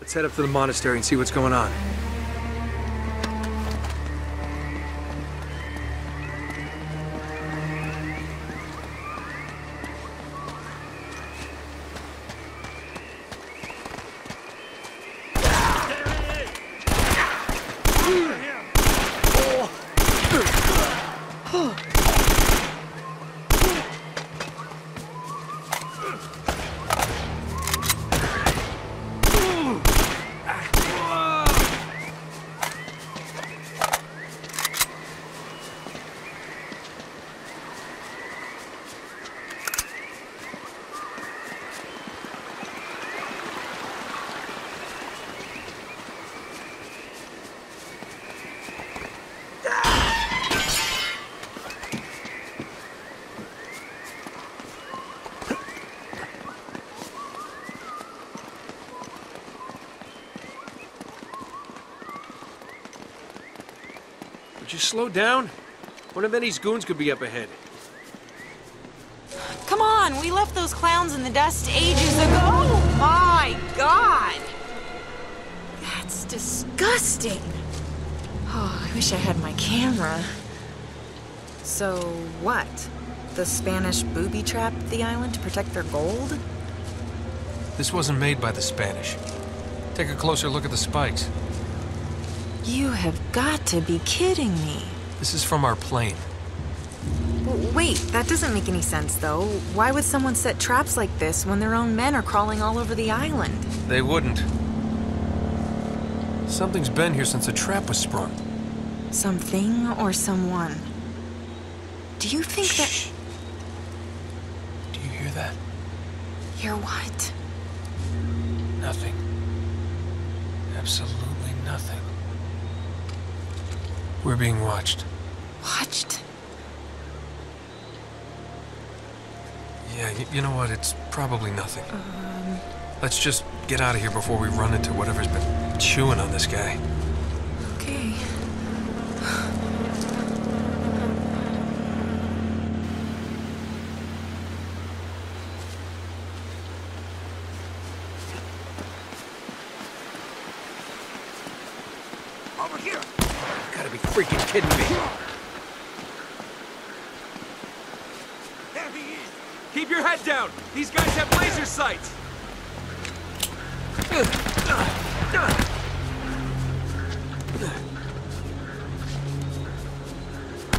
Let's head up to the monastery and see what's going on. You slow down? One of Eddie's goons could be up ahead. Come on, we left those clowns in the dust ages ago. Oh my god! That's disgusting. Oh, I wish I had my camera. So, what? The Spanish booby trapped the island to protect their gold? This wasn't made by the Spanish. Take a closer look at the spikes. You have got to be kidding me. This is from our plane. Wait, that doesn't make any sense, though. Why would someone set traps like this when their own men are crawling all over the island? They wouldn't. Something's been here since a trap was sprung. Something or someone? Do you think that. Do you hear that? Hear what? Nothing. Absolutely nothing. We're being watched. Watched? Yeah, you know what? It's probably nothing. Um. Let's just get out of here before we run into whatever's been chewing on this guy. Okay. Over here! Gotta be freaking kidding me. There he is! Keep your head down! These guys have laser sights!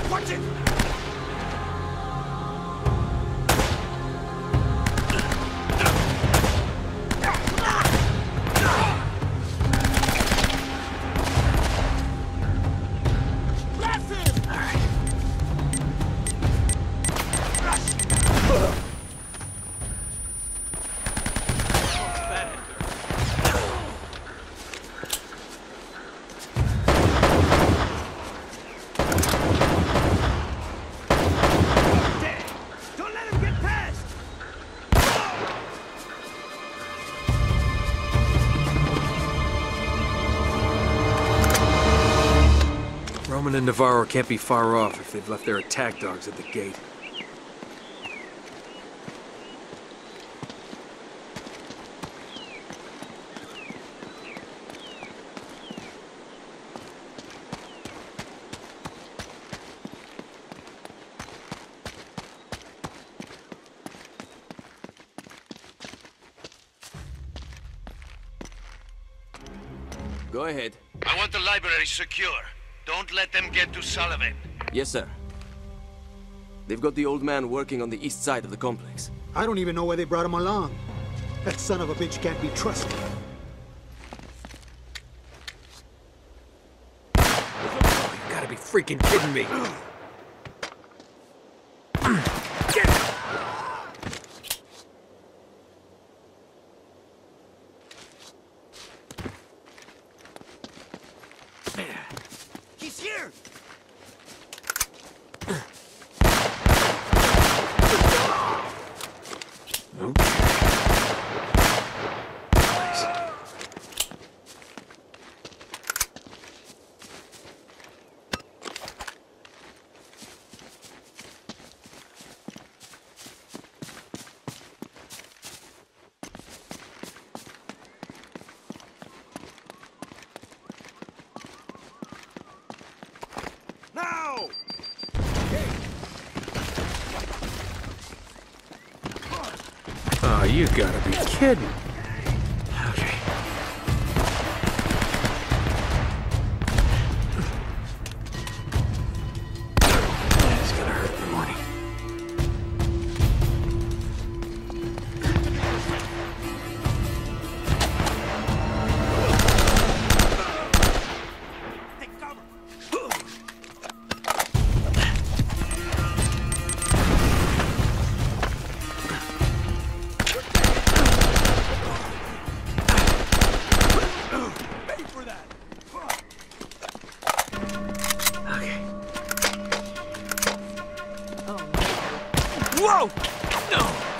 Watch it! Navarro can't be far off if they've left their attack dogs at the gate. Go ahead. I want the library secure. Don't let them get to Sullivan. Yes, sir. They've got the old man working on the east side of the complex. I don't even know why they brought him along. That son of a bitch can't be trusted. You gotta be freaking kidding me. You gotta be kidding. Whoa! No!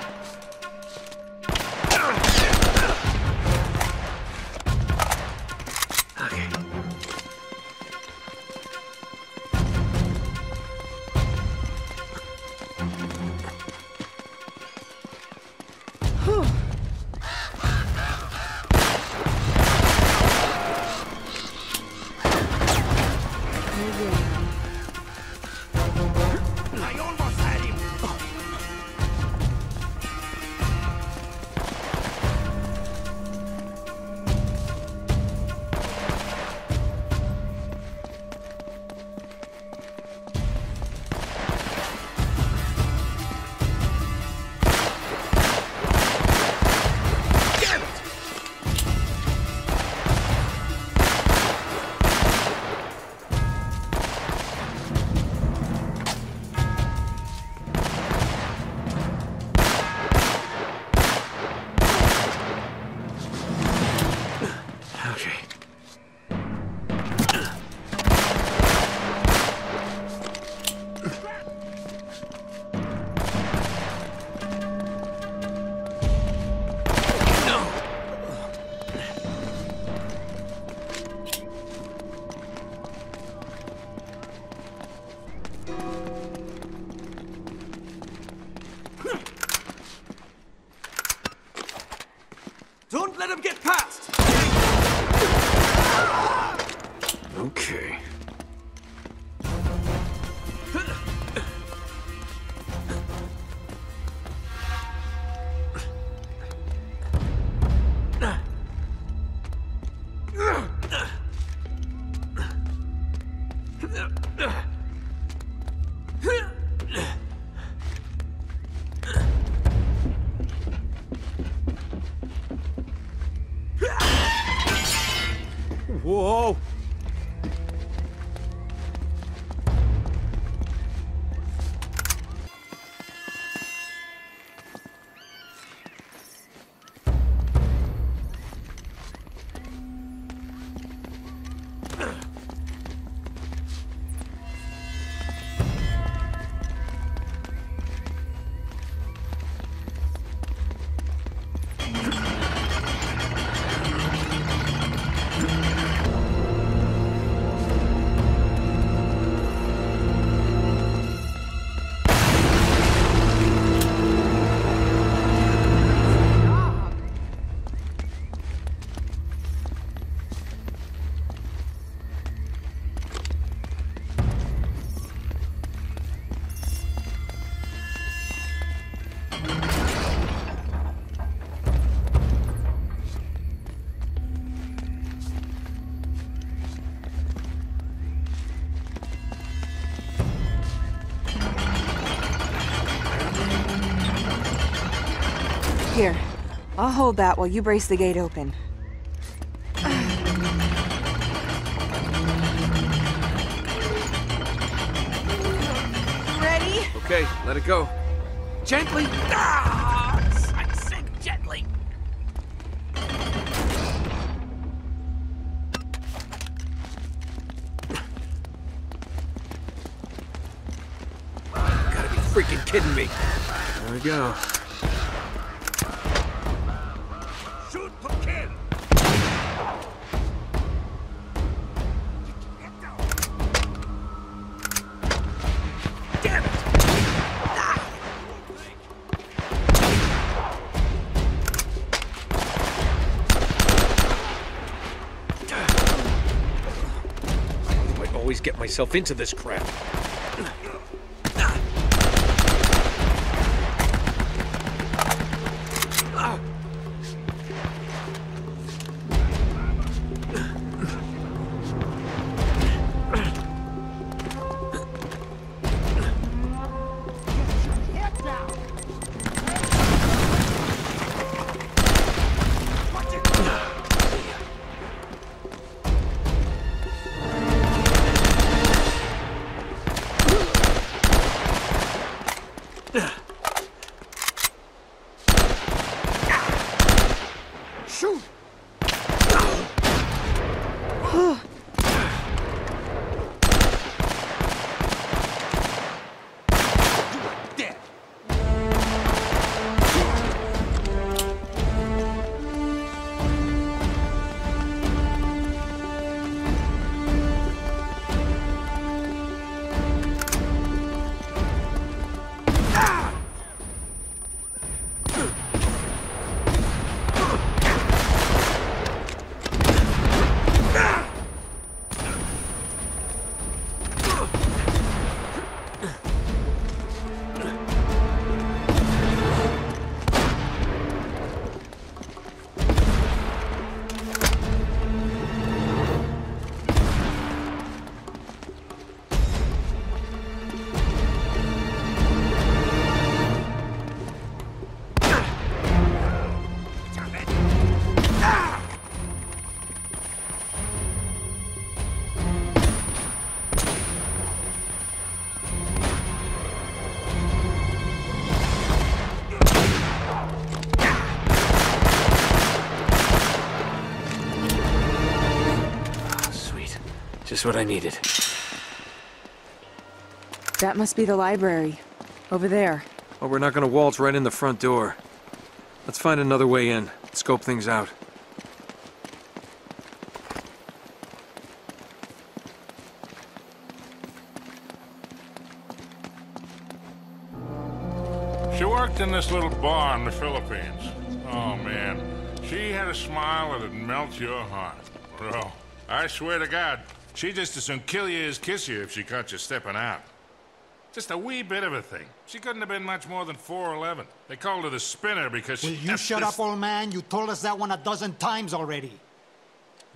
Uh, uh. Here, I'll hold that while you brace the gate open. Ready? Okay, let it go. Gently. Ah! I said gently. Gotta be freaking kidding me. There we go. Get myself into this crap. Just what I needed. That must be the library. Over there. Well, we're not gonna waltz right in the front door. Let's find another way in. Scope things out. She worked in this little bar in the Philippines. Oh, man. She had a smile that'd melt your heart. Bro, I swear to God, she'd just as soon kill you as kiss you if she caught you stepping out. Just a wee bit of a thing. She couldn't have been much more than 4'11. They called her the spinner because Will she... you shut up, old man? You told us that one a dozen times already.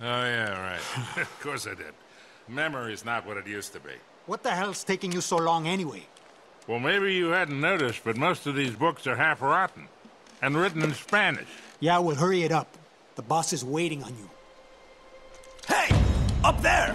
Oh, yeah, right. of course I did. Memory's not what it used to be. What the hell's taking you so long anyway? Well, maybe you hadn't noticed, but most of these books are half rotten. And written in Spanish. Yeah, well, hurry it up. The boss is waiting on you. Hey! Up there!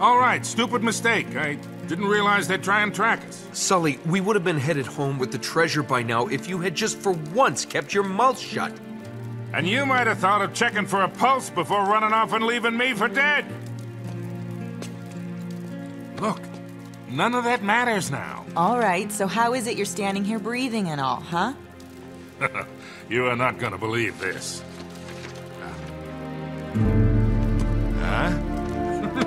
All right, stupid mistake. I didn't realize they'd try and track us. Sully, we would have been headed home with the treasure by now if you had just for once kept your mouth shut. And you might have thought of checking for a pulse before running off and leaving me for dead. Look, none of that matters now. All right, so how is it you're standing here breathing and all, huh? You are not gonna believe this. Huh?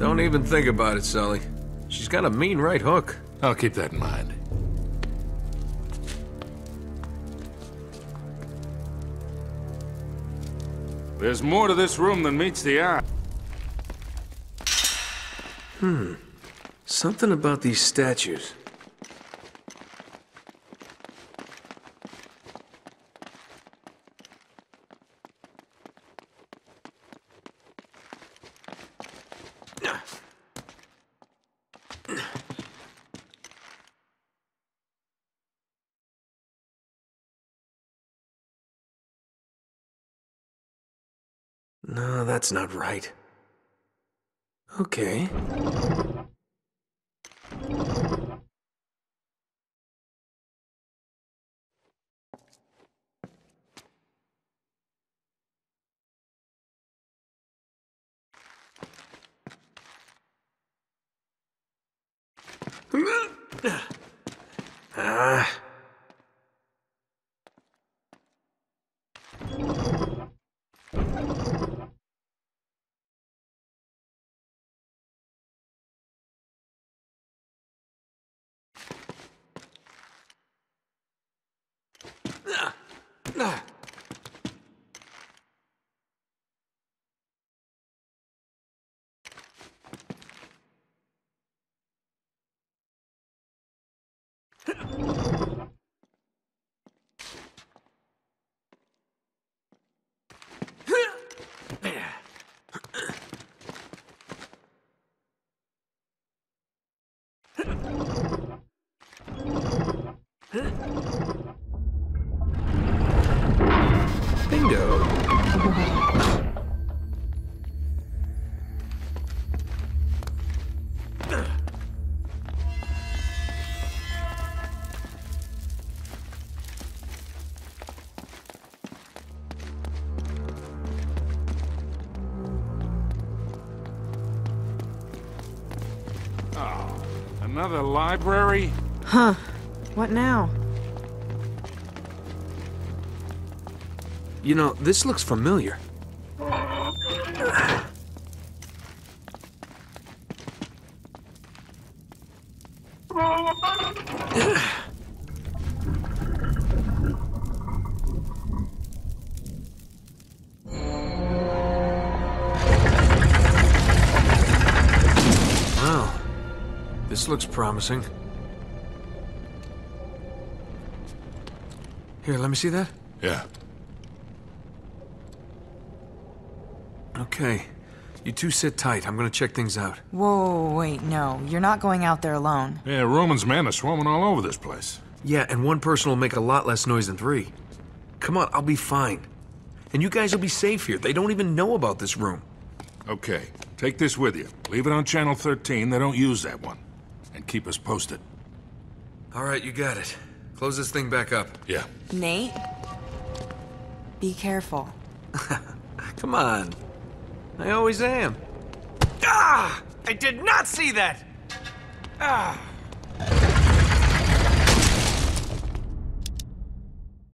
Don't even think about it, Sully. She's got a mean right hook. I'll keep that in mind. There's more to this room than meets the eye. Hmm. Something about these statues. That's not right. Okay. Ah. Bingo. Ah, another library? Huh. What now? You know, this looks familiar. This looks promising. Here, let me see that. Yeah. Okay. You two sit tight. I'm gonna check things out. Whoa, wait, no. You're not going out there alone. Yeah, Roman's men are swarming all over this place. Yeah, and one person will make a lot less noise than three. Come on, I'll be fine. And you guys will be safe here. They don't even know about this room. Okay, take this with you. Leave it on Channel 13. They don't use that one. And keep us posted. All right, you got it. Close this thing back up. Yeah. Nate? Be careful. Come on. I always am. Ah! I did not see that! Ah!